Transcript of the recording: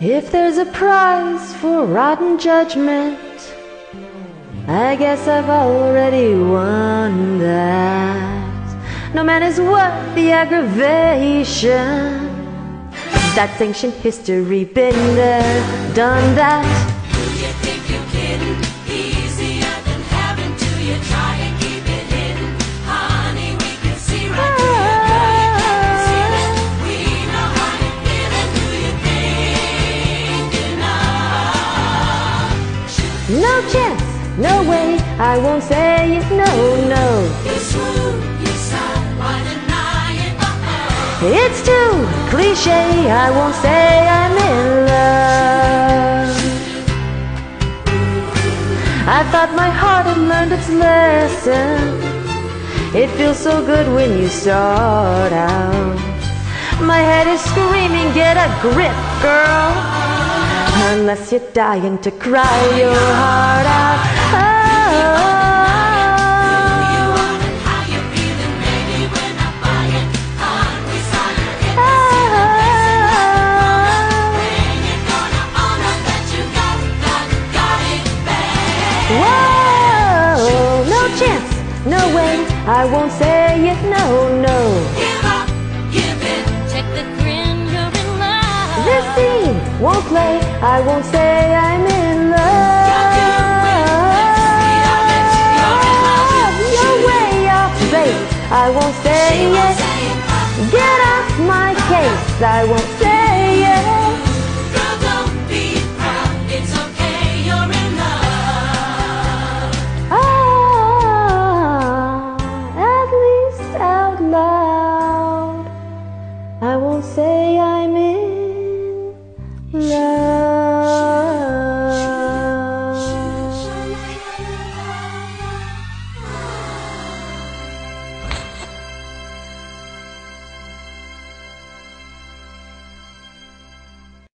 If there's a prize for rotten judgment, I guess I've already won that. No man is worth the aggravation. That's ancient history, been there, done that. No chance, no way, I won't say it, no, no. You swoon, you sigh, why deny it? Uh-oh. It's too cliche, I won't say I'm in love. I thought my heart had learned its lesson. It feels so good when you start out. My head is screaming, get a grip, girl. Unless you're dying to cry your heart out. Whoa, no chance, no way, I won't say it, no, no. Won't play, I won't say I'm in love. Your way off base, I won't say it. Get off my case, I won't say okay, you're in love. I won't say I'm in